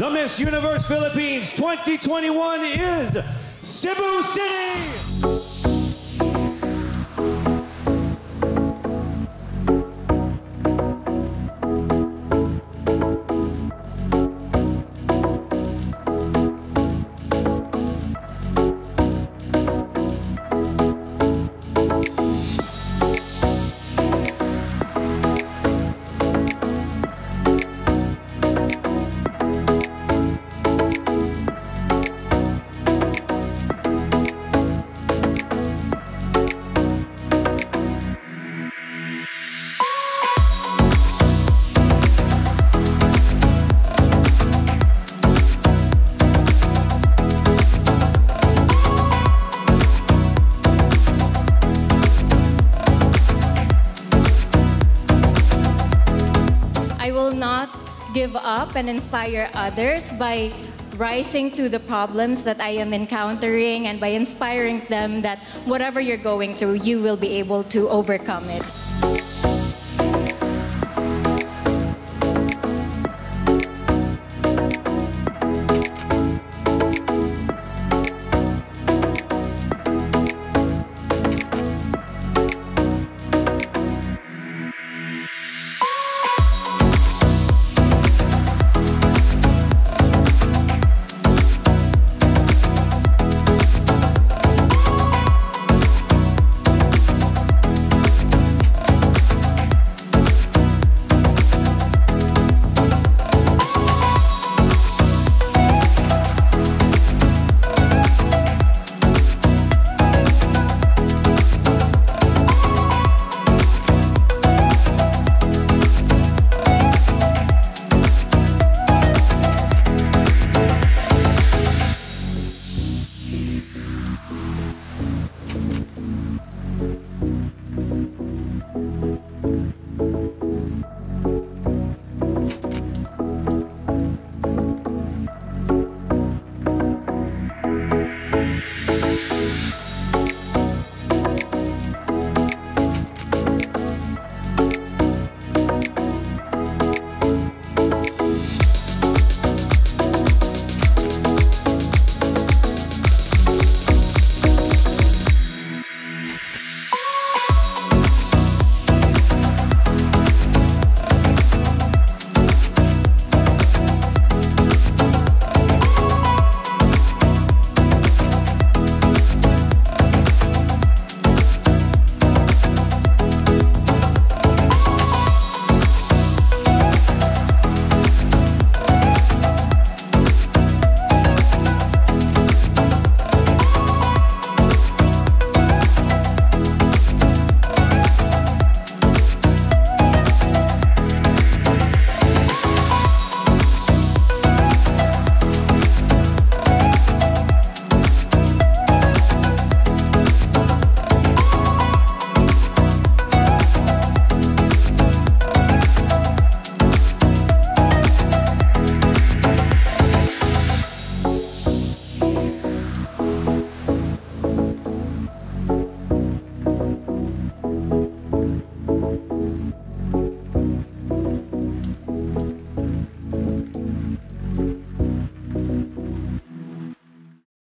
The Miss Universe Philippines 2021 is Cebu City! I will not give up and inspire others by rising to the problems that I am encountering and by inspiring them that whatever you're going through, you will be able to overcome it.